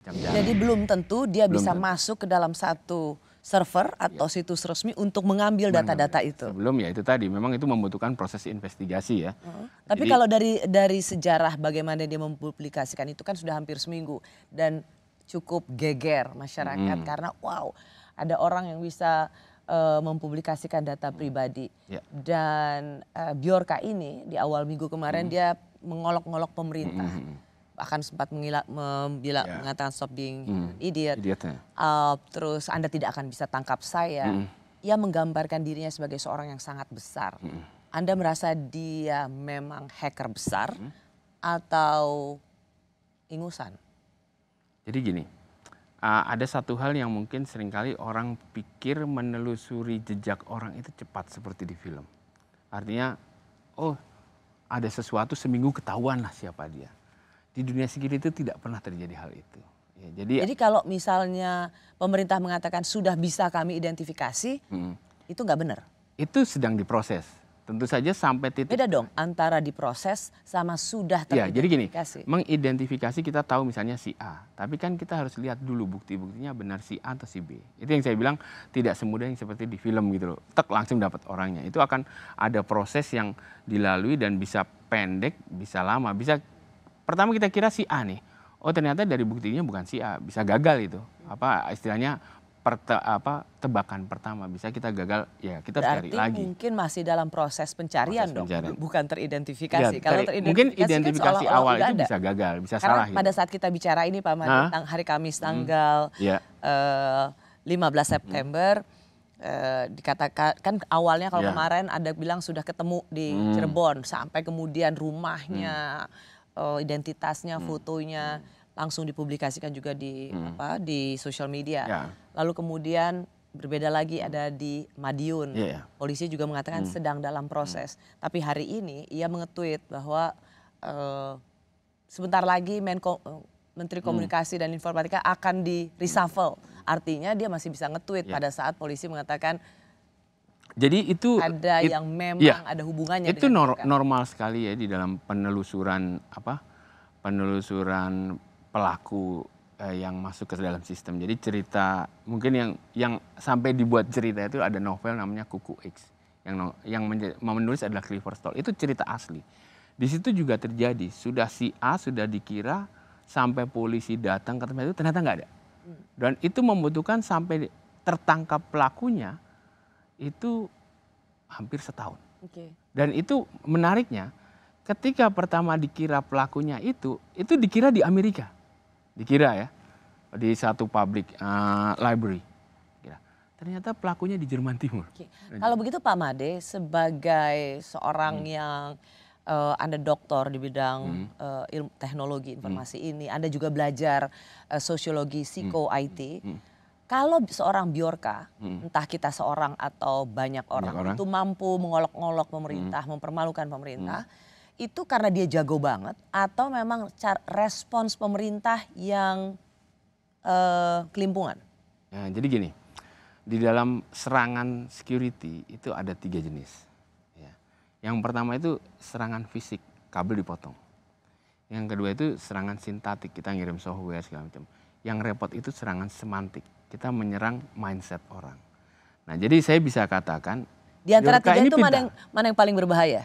Jam-jam. Jadi belum tentu dia Belum bisa tentu. masuk ke dalam satu server atau situs resmi untuk mengambil data-data itu. Sebelum ya itu tadi, memang itu membutuhkan proses investigasi ya. Tapi Jadi- kalau dari dari sejarah bagaimana dia mempublikasikan itu kan sudah hampir seminggu dan cukup geger masyarakat Hmm. karena wow ada orang yang bisa eh, mempublikasikan data pribadi Ya. dan eh, Bjorka ini di awal minggu kemarin dia mengolok-ngolok pemerintah bahkan sempat mengila, membila, Ya. mengatakan stop being Hmm. idiot Idiotnya. Uh, terus Anda tidak akan bisa tangkap saya. Mm. Ia menggambarkan dirinya sebagai seorang yang sangat besar. Anda merasa dia memang hacker besar atau ingusan? Jadi gini, uh, ada satu hal yang mungkin sering kali orang pikir menelusuri jejak orang itu cepat seperti di film. Artinya, oh ada sesuatu seminggu ketahuan lah siapa dia. Di dunia security itu tidak pernah terjadi hal itu. Ya, jadi, Jadi kalau misalnya pemerintah mengatakan sudah bisa kami identifikasi, mm, itu nggak benar. itu sedang diproses. Tentu saja sampai titik Beda dong antara diproses sama sudah Ya, jadi gini, teridentifikasi. mengidentifikasi kita tahu misalnya si A, tapi kan kita harus lihat dulu bukti-buktinya benar si A atau si B. Itu yang saya bilang tidak semudah yang seperti di film gitu loh. Tek langsung dapat orangnya. Itu akan ada proses yang dilalui dan bisa pendek, bisa lama, bisa pertama kita kira si A nih. Oh ternyata dari buktinya bukan si A, bisa gagal itu. Apa istilahnya perte, apa tebakan pertama bisa kita gagal ya kita harus cari Berarti lagi. mungkin masih dalam proses pencarian Proses dong, pencarian. bukan teridentifikasi. Ya, Kalau mungkin teridentifikasi kan identifikasi seolah-olah awal itu ada. bisa gagal, bisa Karena salah. gitu. pada saat kita bicara ini Pak Madi, Hah? tang- hari Kamis tanggal Ya. eh, 15 September eh, dikatakan kan awalnya kalau Ya. kemarin ada bilang sudah ketemu di Hmm. Cirebon sampai kemudian rumahnya, eh, identitasnya, Hmm. fotonya langsung dipublikasikan juga di apa di sosial media. Ya. Lalu kemudian berbeda lagi ada di Madiun. Iya, ya. Polisi juga mengatakan sedang dalam proses. Tapi hari ini ia mengetweet bahwa eh, sebentar lagi Menko eh, Menteri Komunikasi dan Informatika akan di reshuffle. Artinya dia masih bisa nge-tweet Ya. pada saat polisi mengatakan Jadi itu ada it- yang memang iya. ada hubungannya itu dengan nor- normal sekali ya di dalam penelusuran apa penelusuran pelaku eh, yang masuk ke dalam sistem. Jadi cerita mungkin yang yang sampai dibuat cerita itu ada novel namanya Kuku X yang yang menulis adalah Clifford Stoll. Itu cerita asli. Di situ juga terjadi sudah si A sudah dikira sampai polisi datang ke tempat itu ternyata nggak ada. Dan itu membutuhkan sampai tertangkap pelakunya itu hampir setahun. Oke. Dan itu menariknya, ketika pertama dikira pelakunya itu, itu dikira di Amerika. Dikira ya, di satu public eh, library. Ternyata pelakunya di Jerman Timur. Oke. Kalau begitu Pak Made sebagai seorang yang eh, Anda doktor di bidang eh, ilmu teknologi informasi ini, Anda juga belajar eh, sosiologi psiko IT. Kalau seorang Bjorka, entah kita seorang atau banyak orang, orang. itu mampu mengolok-ngolok pemerintah, mempermalukan pemerintah, itu karena dia jago banget atau memang respons pemerintah yang eh, kelimpungan? Ya, jadi gini, di dalam serangan security itu ada tiga jenis. Ya. Yang pertama itu serangan fisik, kabel dipotong. Yang kedua itu serangan sintetik, kita ngirim software segala macam. Yang repot itu serangan semantik, kita menyerang mindset orang. Nah, jadi saya bisa katakan Di antara tiga itu mana yang, mana yang paling berbahaya?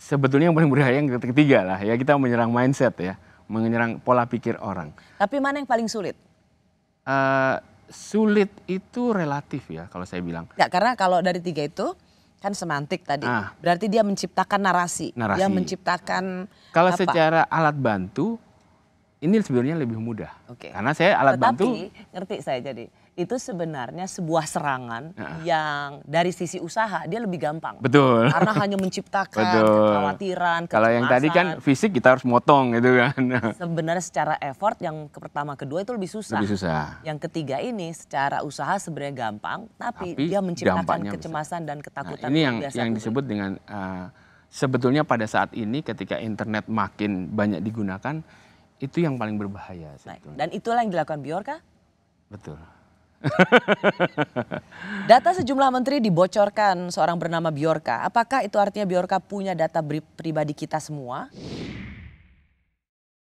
sebetulnya yang paling berbahaya yang ketiga lah ya kita menyerang mindset ya, menyerang pola pikir orang. Tapi mana yang paling sulit? Eh, sulit itu relatif ya kalau saya bilang. Enggak, karena kalau dari tiga itu kan semantik tadi. Ah. Berarti dia menciptakan narasi. Narasi. Dia menciptakan Kalau apa? secara alat bantu ini sebenarnya lebih mudah. Oke. Karena saya alat Tetapi bantu ngerti saya jadi itu sebenarnya sebuah serangan yang dari sisi usaha dia lebih gampang. betul. Karena hanya menciptakan Betul. kekhawatiran, Kalau yang tadi kan kecemasan. fisik kita harus motong gitu kan. sebenarnya secara effort yang ke pertama kedua itu lebih susah. Lebih susah. Yang ketiga ini secara usaha sebenarnya gampang, tapi, Tapi dia menciptakan dampaknya besar. kecemasan dan Nah, ketakutan ini yang yang publik. disebut dengan eh, sebetulnya pada saat ini ketika internet makin banyak digunakan itu yang paling berbahaya Nah, sebetulnya. dan itulah yang dilakukan Biorka. Betul. Data sejumlah menteri dibocorkan seorang bernama Biorka. Apakah itu artinya Biorka punya data pribadi kita semua?